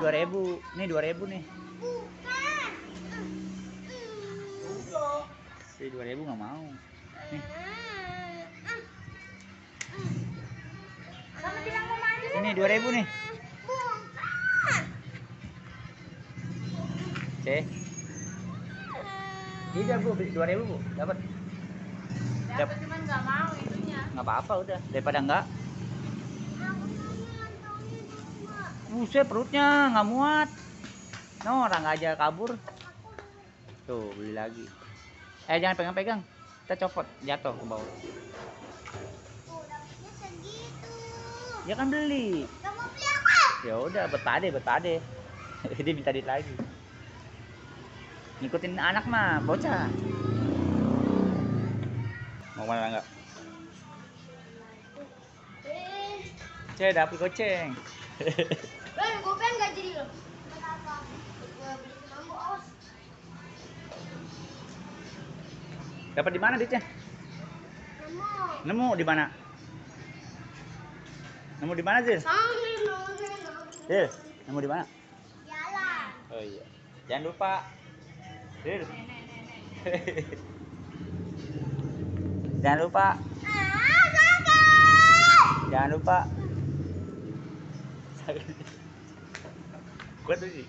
dua ribu. Nih dua ribu nih. Si dua ribu nggak mau. Nih. Ini dua ribu nih. C. Iya bu, dua ribu bu, dapat. Dapat cuman nggak mau itunya. Nggak apa-apa udah, daripada enggak. Buset perutnya nggak muat. No, orang aja kabur. Tuh beli lagi. Eh jangan pegang-pegang. Kita copot jatuh ke bawah. Ya kan beli. Ya udah betade betade. Dia minta duit lagi. Ngikutin anak mah bocah. Mau mana enggak? Cek dapet goceng. Ben, gue pengen nggak jadi loh. Kenapa? Gue beli mambu awas. Dapat di mana duitnya? Nemu. Nemu di mana? Nemu di mana, Zil? Zil, nemu di mana? Jalan. Oh iya. Jangan lupa. Zil. Jangan lupa. Ah. Jangan lupa. quên cái gì?